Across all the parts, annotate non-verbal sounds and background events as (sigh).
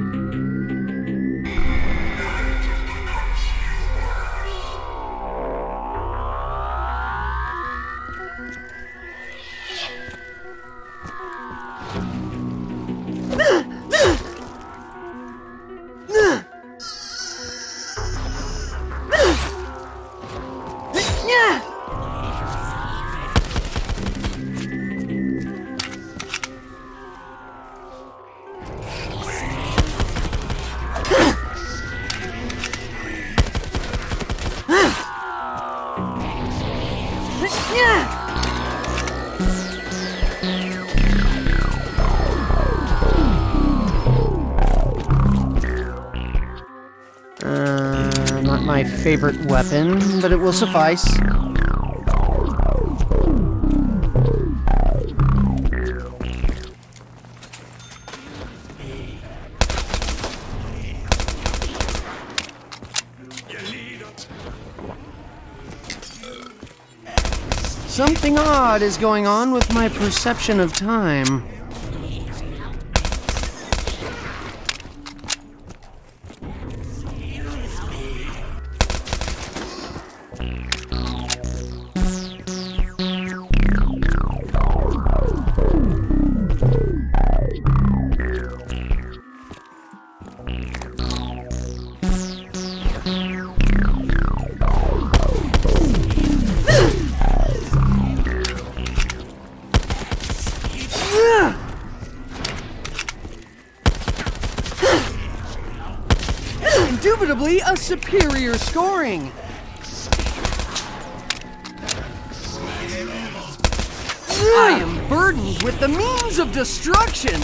Uh, favorite weapon, but it will suffice. Something odd is going on with my perception of time. Scoring. I am burdened with the means of destruction.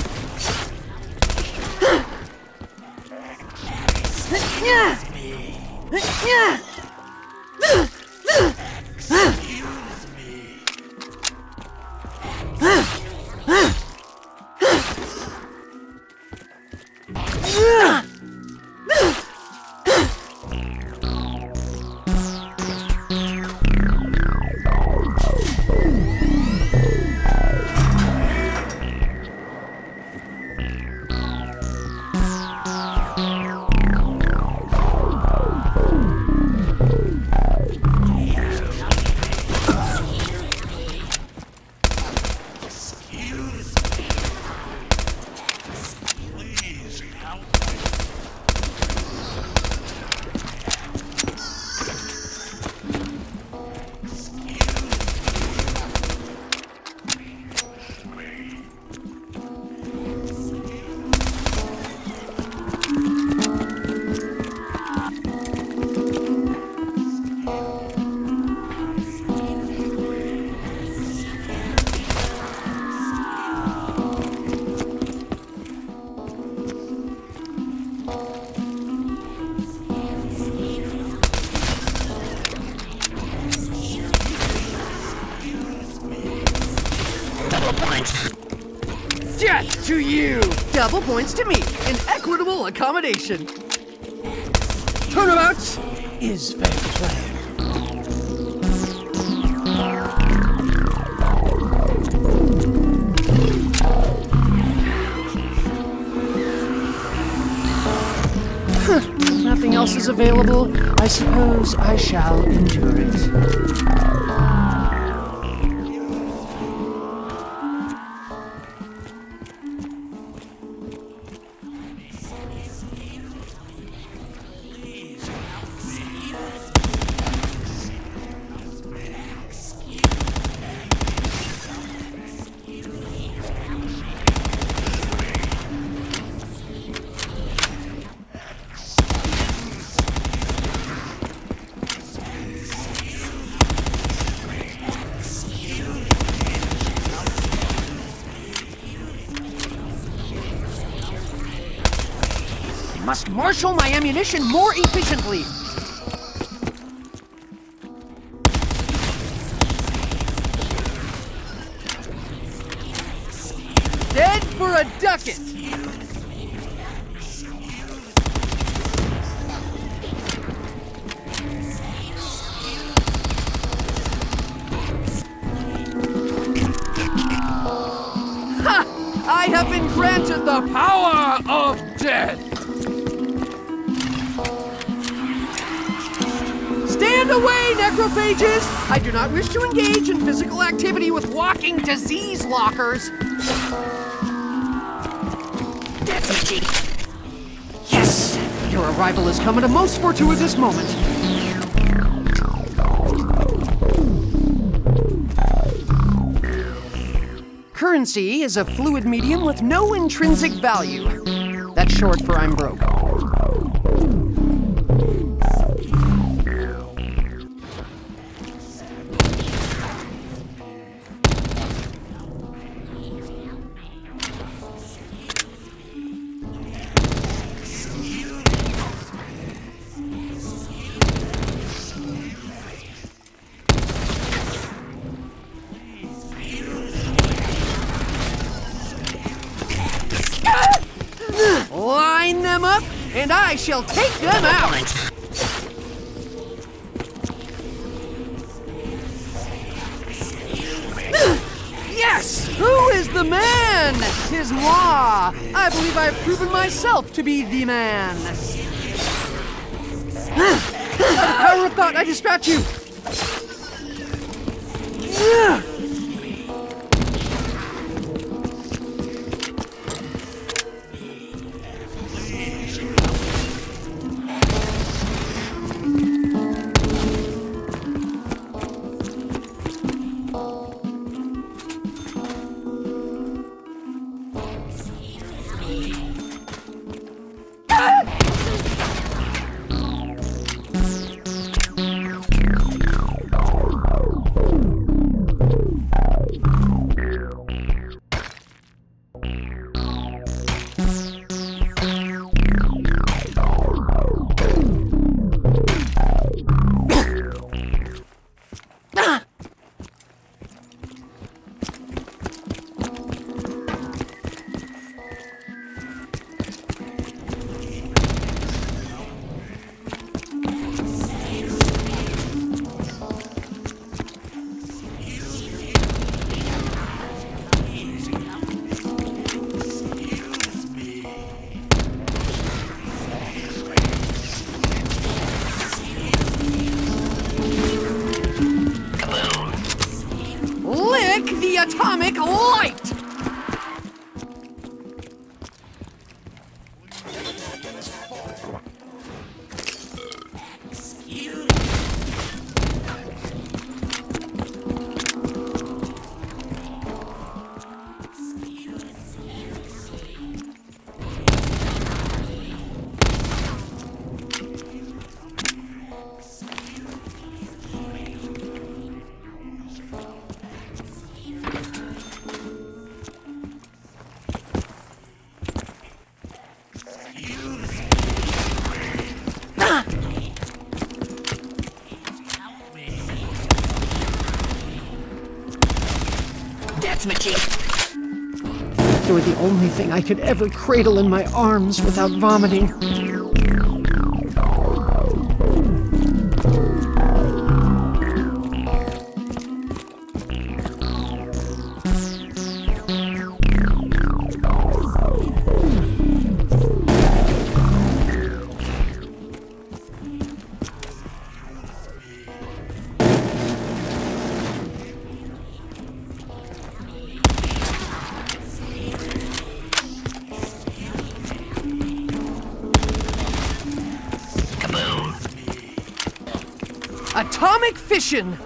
Death points to me in equitable accommodation. Turnabout is fair play. Huh, Nothing else is available. I suppose I shall endure it. Marshal my ammunition more efficiently. Dead for a ducat. I have been granted the power of dead! Stand away, necrophages! I do not wish to engage in physical activity with walking disease lockers. Deputy. Yes! Your arrival has come at a most fortuitous moment. Currency is a fluid medium with no intrinsic value. That's short for I'm broke. Line them up, and I shall take them out! Yes! Who is the man? Tis moi! I believe I have proven myself to be the man! By the power of thought, I dispatch you! Lick the only thing I could ever cradle in my arms without vomiting. Atomic fission!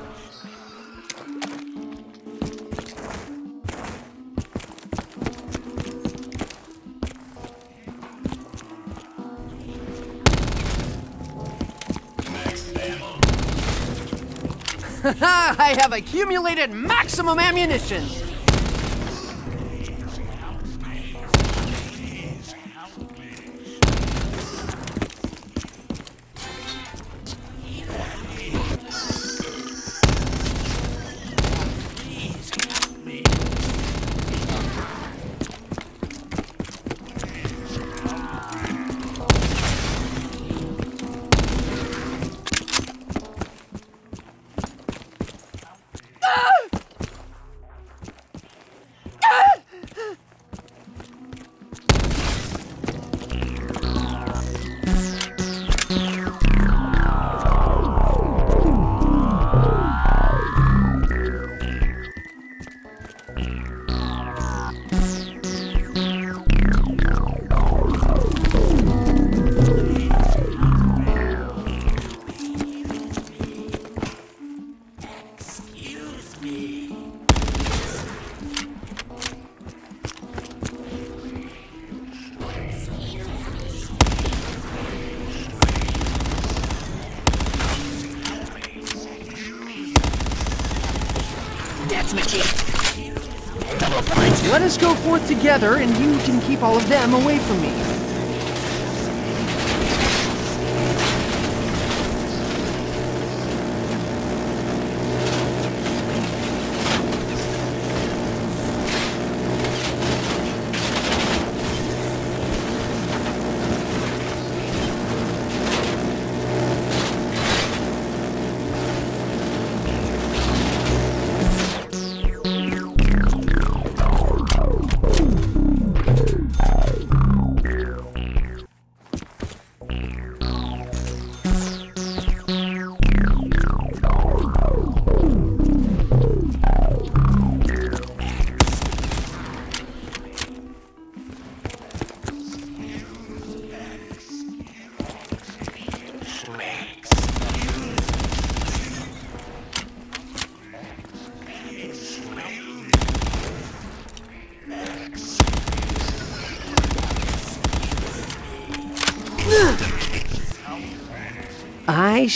(laughs) I have accumulated maximum ammunition! Together, and you can keep all of them away from me.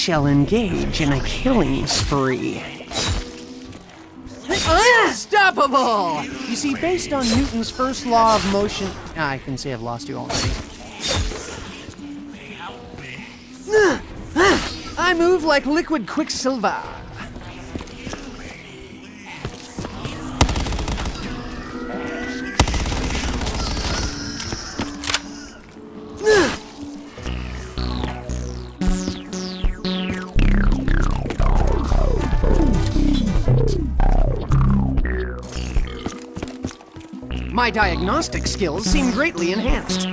Shall engage in a killing spree. Unstoppable! You see, based on Newton's first law of motion. Ah, I can say I've lost you already. I move like liquid quicksilver. My diagnostic skills seem greatly enhanced.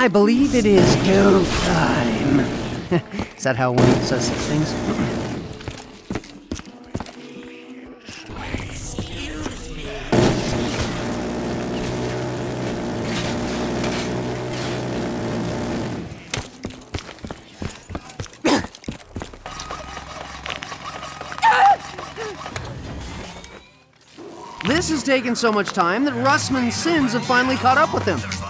I believe it is go time. (laughs) is that how one says such things? This has taken so much time that Russman's sins have finally caught up with him.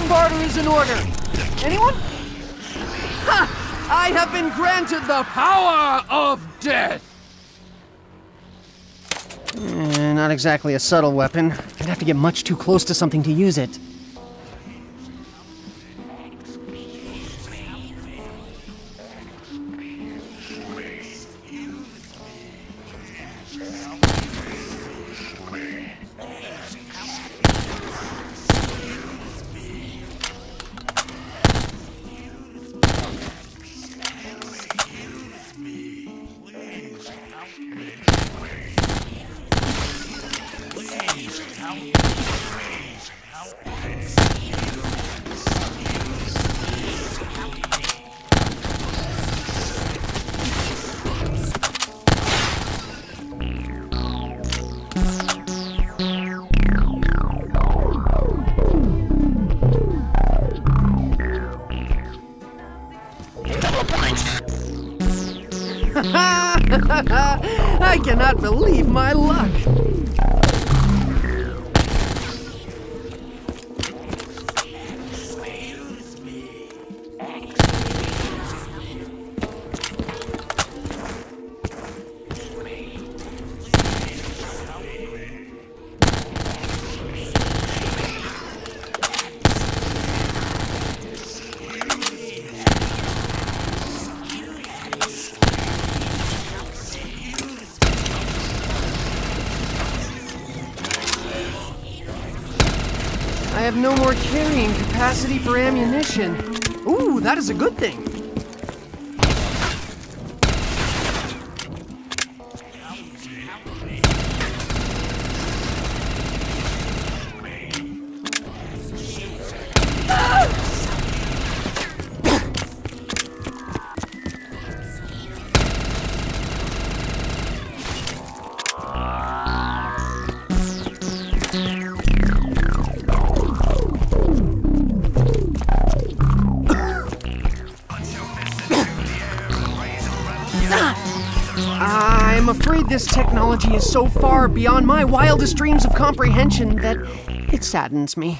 Barter is in order. Anyone? Ha! I have been granted the power of death! Eh, not exactly a subtle weapon. I'd have to get much too close to something to use it. Capacity for ammunition. Ooh, that is a good thing. I'm afraid this technology is so far beyond my wildest dreams of comprehension that it saddens me.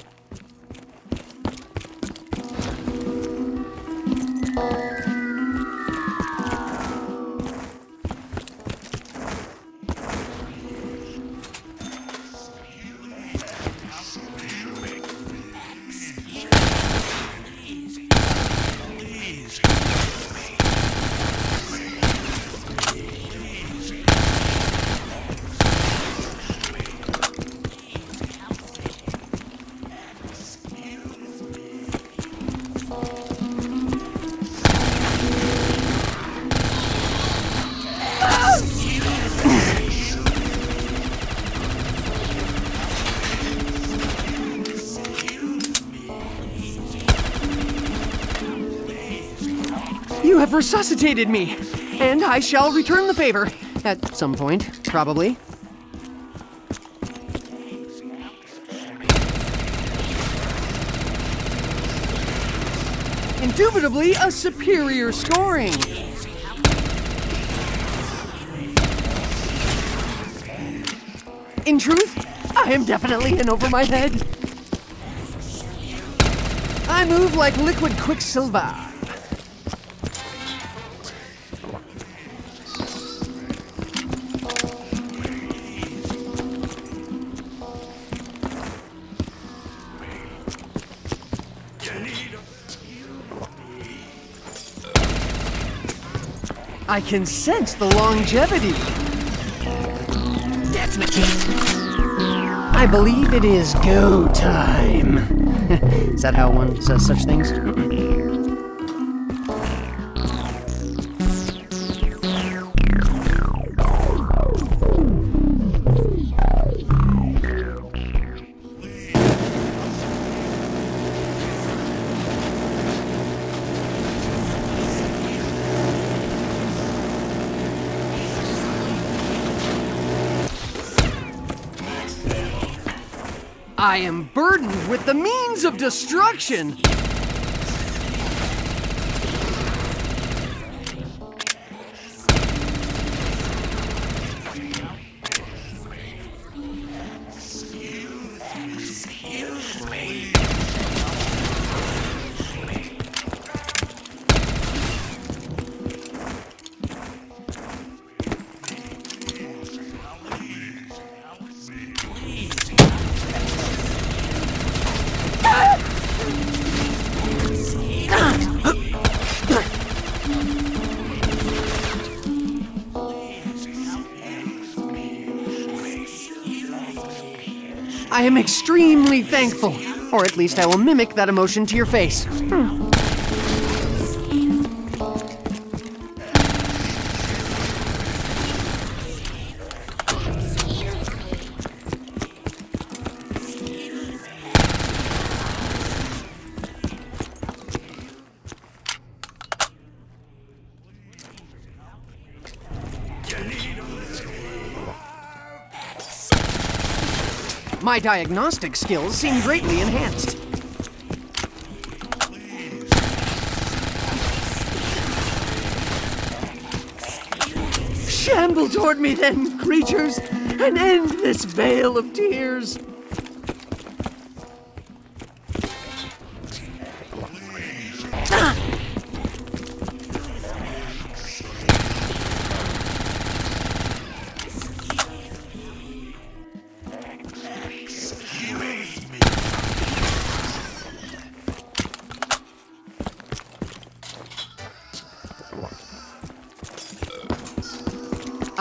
Resuscitated me, and I shall return the favor. At some point, probably. Indubitably a superior scoring. In truth, I am definitely in over my head. I move like liquid quicksilver. I can sense the longevity. That's my. I believe it is go time. (laughs) is that how one says such things? (laughs) I am burdened with the means of destruction. I am extremely thankful. Or at least I will mimic that emotion to your face. Hmm. My diagnostic skills seem greatly enhanced. Shamble toward me then, creatures, and end this vale of tears.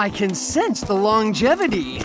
I can sense the longevity.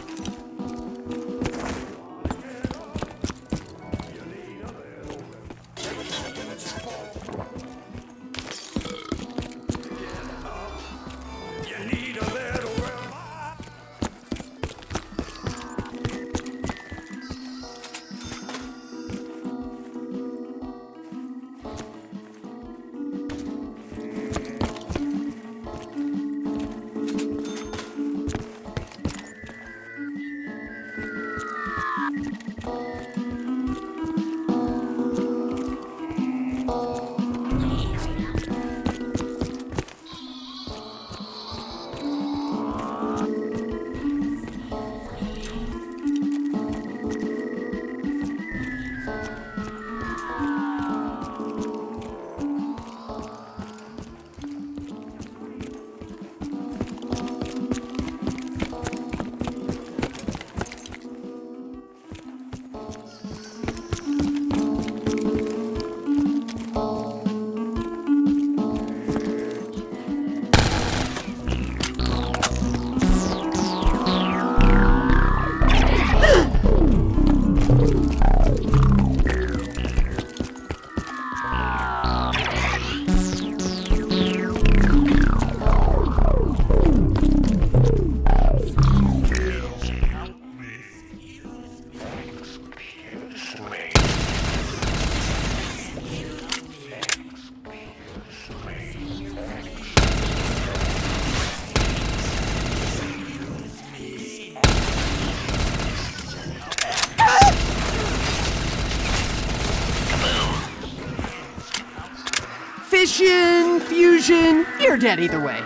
Fission, fusion, you're dead either way.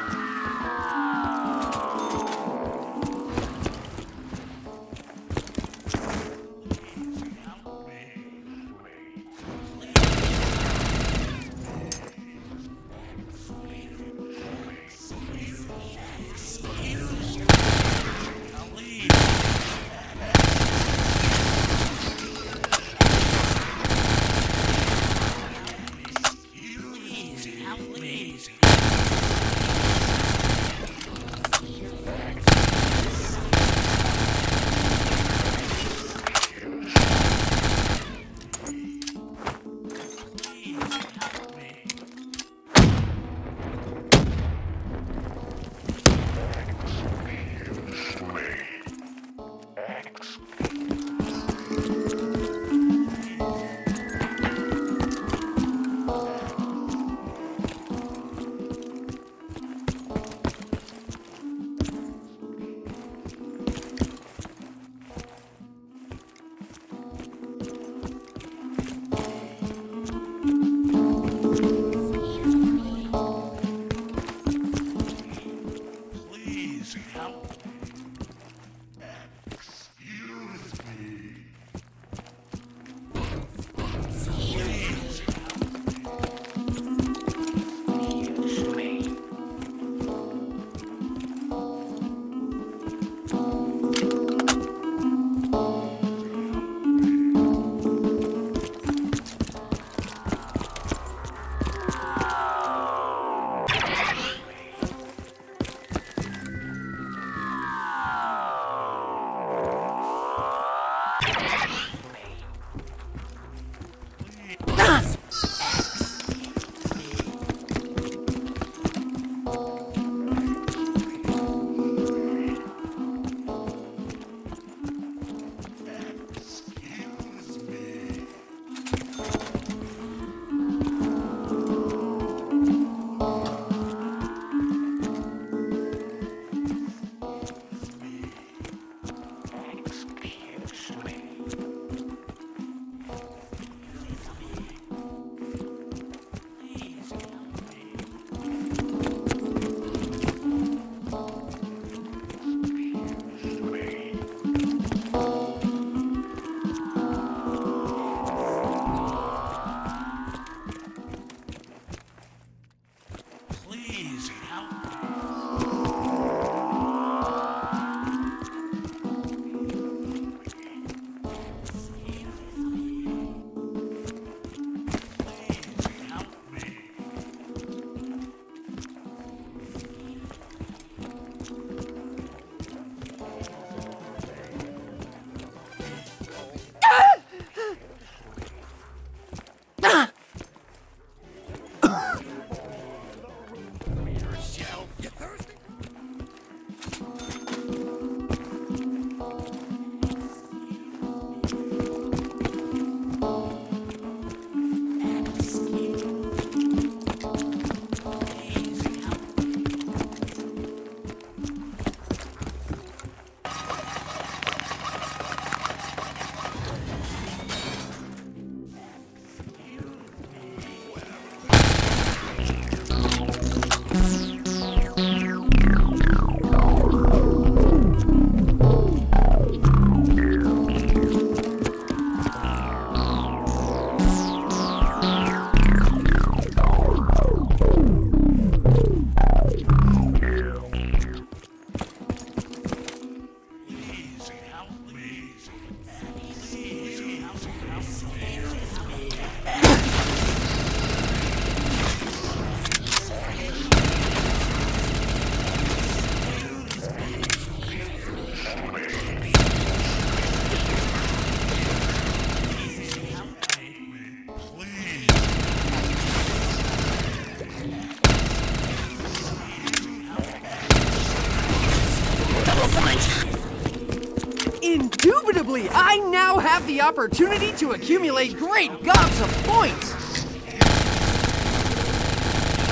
Opportunity to accumulate great gobs of points.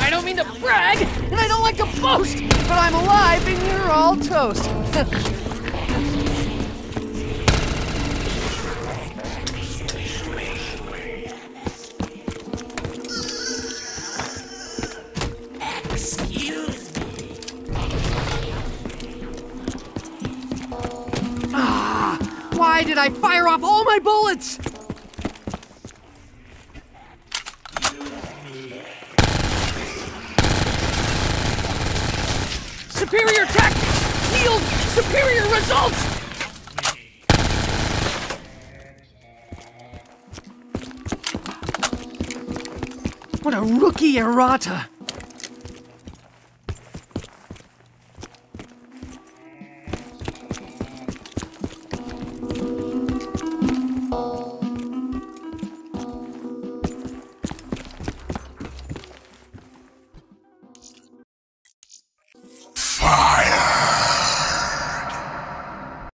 I don't mean to brag, and I don't like to boast, but I'm alive and you're all toast. (laughs) did I fire off all my bullets? Superior tactics yield superior results! What a rookie errata!